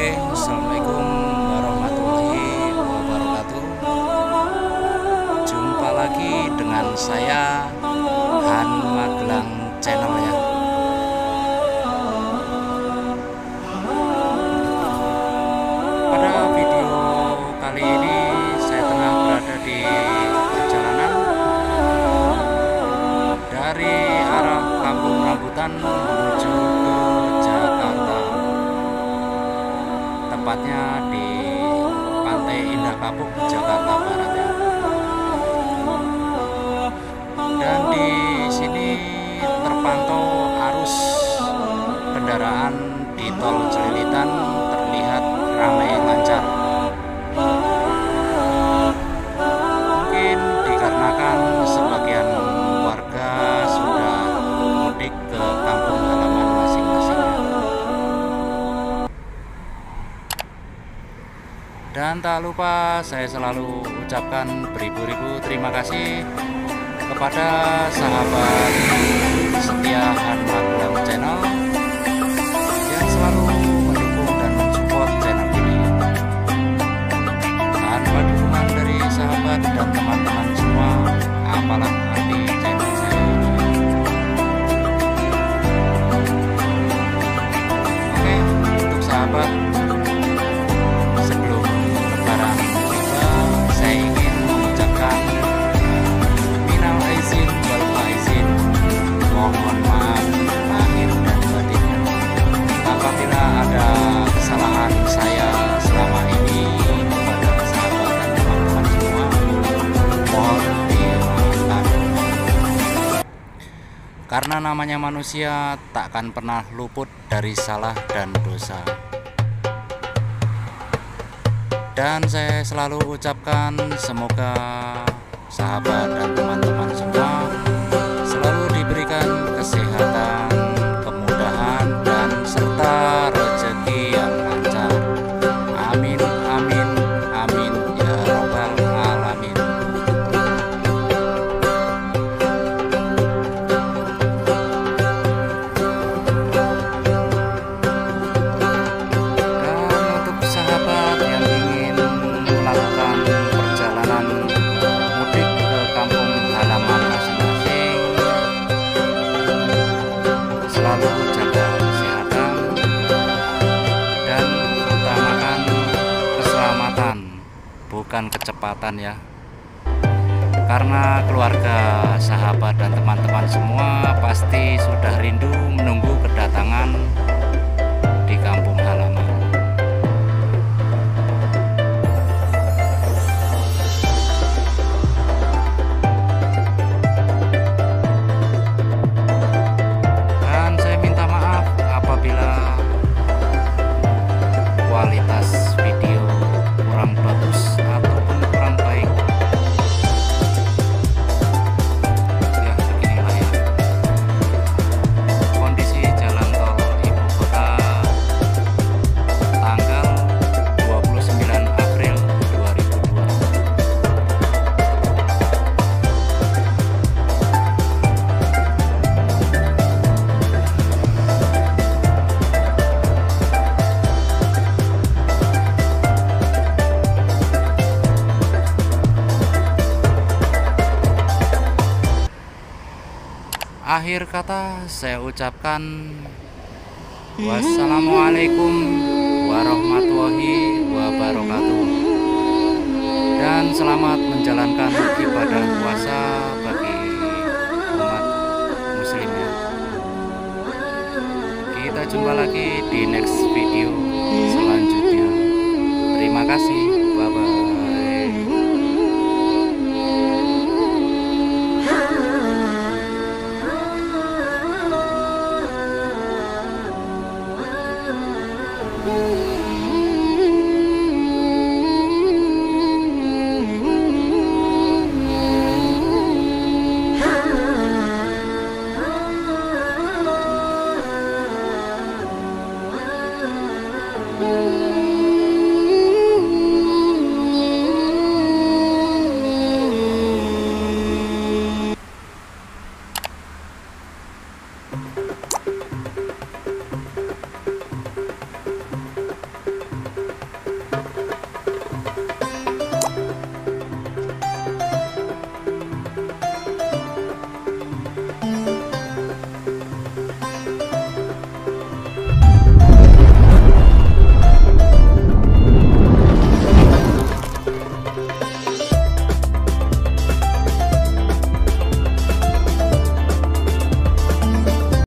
Oke, Assalamualaikum warahmatullahi wabarakatuh. Jumpa lagi dengan saya tepatnya di Pantai Indah Kapuk, Jakarta Barat ya. Dan di Dan tak lupa saya selalu ucapkan beribu-ribu terima kasih kepada sahabat karena namanya manusia takkan pernah luput dari salah dan dosa. Dan saya selalu ucapkan semoga sahabat dan teman-teman semua bukan kecepatan ya. Karena keluarga, sahabat, dan teman-teman semua pasti sudah rindu menunggu kedatangan di kampung halaman. Dan saya minta maaf apabila kualitas Akhir kata saya ucapkan Wassalamualaikum warahmatullahi wabarakatuh. Dan selamat menjalankan ibadah puasa bagi umat muslim Kita jumpa lagi di next video